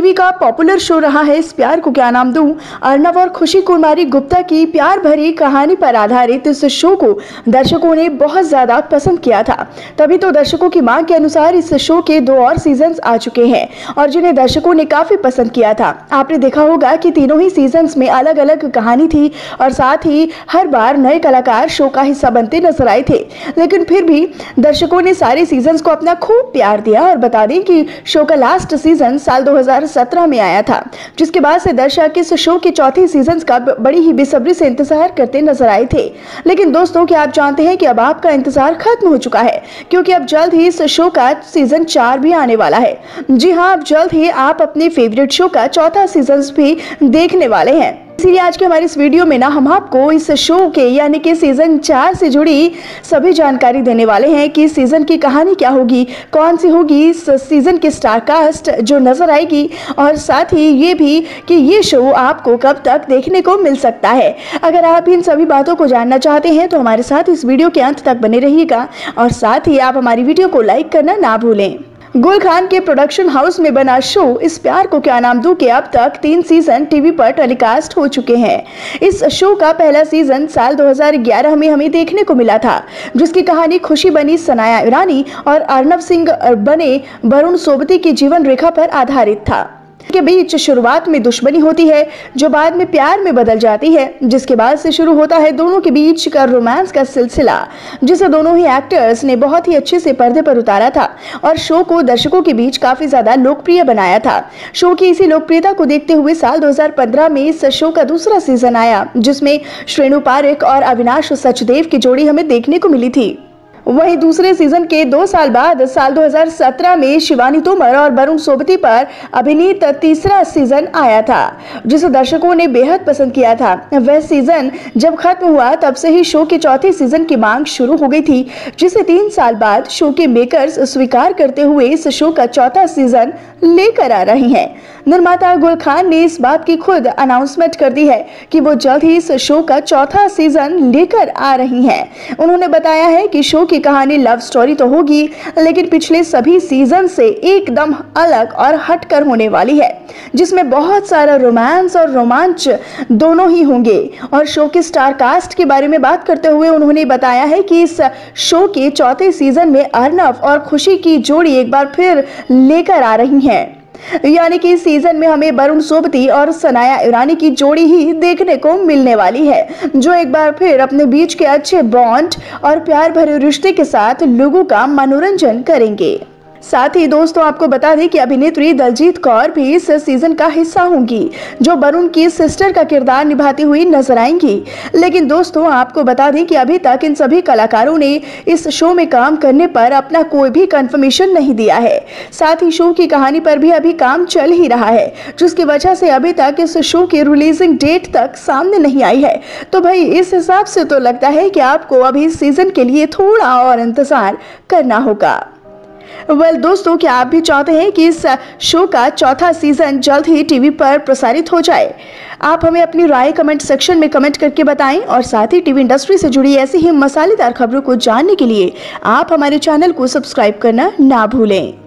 TV का popular show रहा है इस प्यार को क्या नाम दूँ? अर्नव और खुशी कुमारी गुप्ता की प्यार भरी कहानी पर आधारित इस शो को दर्शकों ने बहुत ज़्यादा पसंद किया था। तभी तो दर्शकों की मांग के अनुसार इस शो के दो और सीज़न आ चुके हैं और जिन्हें दर्शकों ने काफ़ी पसंद किया था। आपने देखा होगा कि तीनों ही सीज़न में अलग अलग कहानी थी और साथ ही हर बार नए कलाकार शो का हिस्सा बनते नज़र आए थे। लेकिन फिर भी दर्शकों ने सारे सीज़न को अपना खूब प्यार दिया और बता दें कि शो का लास्ट सीज़न साल 2017 में आया था, जिसके बाद से दर्शक इस शो के चौथे सीज़न का बड़ी ही बेसब्री से इंतज़ार करते नज़र आए थे। लेकिन दोस्तों, क्या आप जानते हैं कि अब आपका इंतज़ार खत्म हो चुका है, क्योंकि अब जल्द ही इस शो का सीज़न चार भी आने वाला है। जी हाँ अब जल्द ही आप अपने फेवरेट शो का चौथा सीज़न भी देखने वाले हैं। इसीलिए आज के हमारे इस वीडियो में ना हम आपको इस शो के, यानी कि सीज़न चार से जुड़ी सभी जानकारी देने वाले हैं कि सीज़न की कहानी क्या होगी, कौन सी होगी इस सीज़न की स्टार कास्ट जो नज़र आएगी, और साथ ही ये भी कि ये शो आपको कब तक देखने को मिल सकता है। अगर आप इन सभी बातों को जानना चाहते हैं तो हमारे साथ इस वीडियो के अंत तक बने रहिएगा, और साथ ही आप हमारी वीडियो को लाइक करना ना भूलें। गुल खान के प्रोडक्शन हाउस में बना शो इस प्यार को क्या नाम दू के अब तक तीन सीज़न टीवी पर टेलीकास्ट हो चुके हैं। इस शो का पहला सीज़न साल 2011 में हमें देखने को मिला था, जिसकी कहानी खुशी बनी सनाया ईरानी और अर्नब सिंह बने वरुण सोबती की जीवन रेखा पर आधारित था। के बीच शुरुआत में दुश्मनी होती है, जो बाद में प्यार में बदल जाती है, जिसके बाद से शुरू होता है दोनों के बीच का रोमांस का सिलसिला, जिसे दोनों ही एक्टर्स ने बहुत ही अच्छे से पर्दे पर उतारा था, और शो को दर्शकों के बीच काफ़ी ज़्यादा लोकप्रिय बनाया था। शो की इसी लोकप्रियता को देखते हुए साल 2015 में इस शो का दूसरा सीज़न आया, जिसमें श्रेणु पारिक और अविनाश सचदेव की जोड़ी हमें देखने को मिली थी। वहीं दूसरे सीज़न के दो साल बाद, साल 2017 में शिवानी तोमर और वरुण सोबती पर अभिनीत तीसरा सीज़न आया था, जिसे दर्शकों ने बेहद पसंद किया था। वह सीज़न जब खत्म हुआ, तब से ही शो के चौथे सीज़न की मांग शुरू हो गई थी, जिसे तीन साल बाद शो के मेकर्स स्वीकार करते हुए इस शो का चौथा सीज़न लेकर आ रहे हैं। निर्माता गुल खान ने इस बात की खुद अनाउंसमेंट कर दी है कि वो जल्द ही इस शो का चौथा सीज़न लेकर आ रही हैं। उन्होंने बताया है कि शो की कहानी लव स्टोरी तो होगी, लेकिन पिछले सभी सीज़न से एकदम अलग और हटकर होने वाली है, जिसमें बहुत सारा रोमांस और रोमांच दोनों ही होंगे। और शो के स्टार कास्ट के बारे में बात करते हुए उन्होंने बताया है कि इस शो के चौथे सीज़न में अर्नव और खुशी की जोड़ी एक बार फिर लेकर आ रही हैं। यानी कि सीज़न में हमें वरुण, सोबती और सनाया ईरानी की जोड़ी ही देखने को मिलने वाली है, जो एक बार फिर अपने बीच के अच्छे बॉन्ड और प्यार भरे रिश्ते के साथ लोगों का मनोरंजन करेंगे। साथ ही दोस्तों, आपको बता दें कि अभिनेत्री दलजीत कौर भी इस सीज़न का हिस्सा होंगी, जो वरुण की सिस्टर का किरदार निभाती हुई नज़र आएँगी। लेकिन दोस्तों, आपको बता दें कि अभी तक इन सभी कलाकारों ने इस शो में काम करने पर अपना कोई भी कंफर्मेशन नहीं दिया है। साथ ही शो की कहानी पर भी अभी काम चल ही रहा है, जिसकी वजह से अभी तक इस शो की रिलीजिंग डेट तक सामने नहीं आई है। तो भाई, इस हिसाब से तो लगता है कि आपको अभी सीज़न के लिए थोड़ा और इंतज़ार करना होगा। वेल well, दोस्तों क्या आप भी चाहते हैं कि इस शो का चौथा सीज़न जल्द ही टीवी पर प्रसारित हो जाए? आप हमें अपनी राय कमेंट सेक्शन में कमेंट करके बताएँ और साथ ही टीवी इंडस्ट्री से जुड़ी ऐसी ही मसालेदार खबरों को जानने के लिए आप हमारे चैनल को सब्सक्राइब करना ना भूलें।